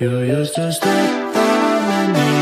You used to step on me.